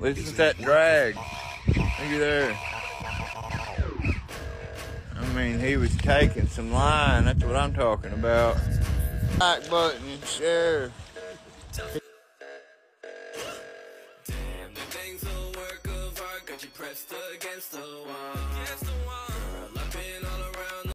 Listen to that drag. Look at there. I mean, he was taking some line. That's what I'm talking about. Like button and share. Damn, the thing's a work of art, got you pressed against the wall.